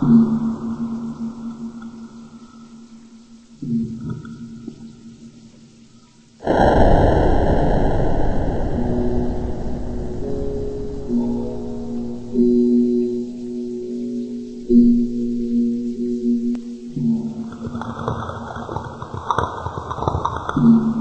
Mm-hmm. Mm-hmm.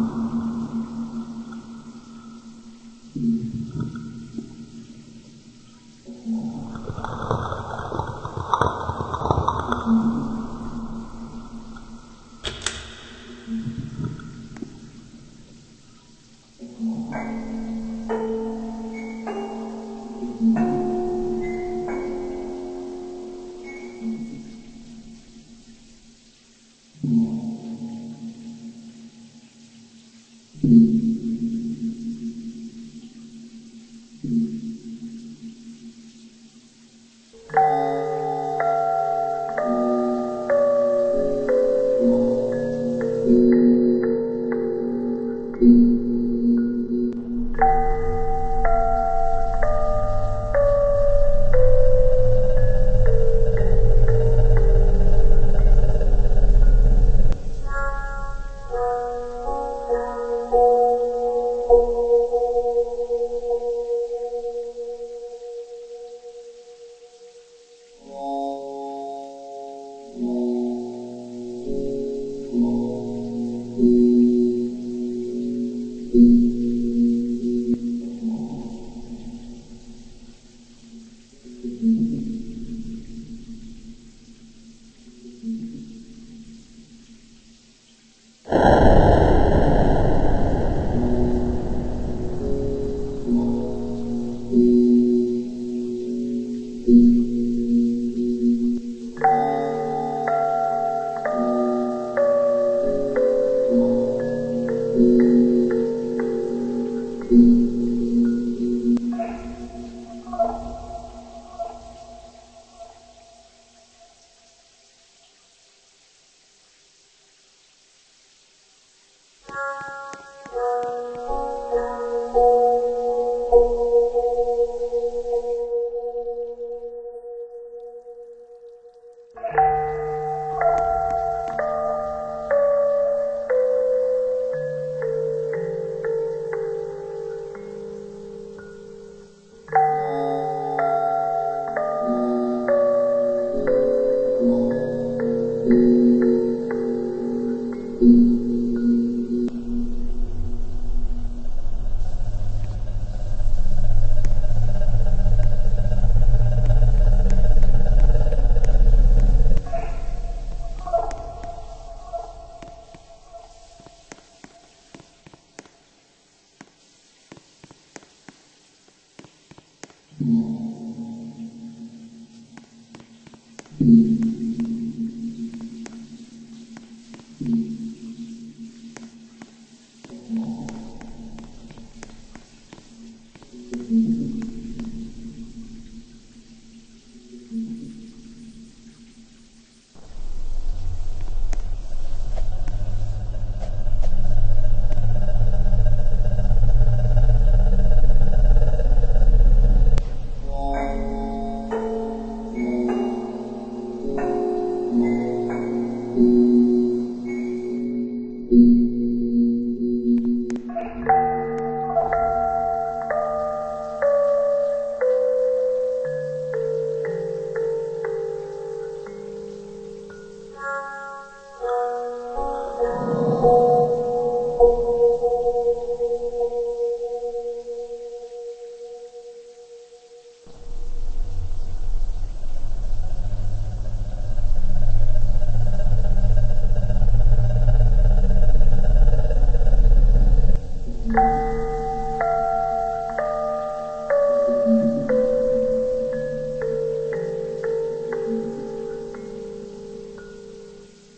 Mm-hmm.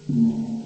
Mm-hmm.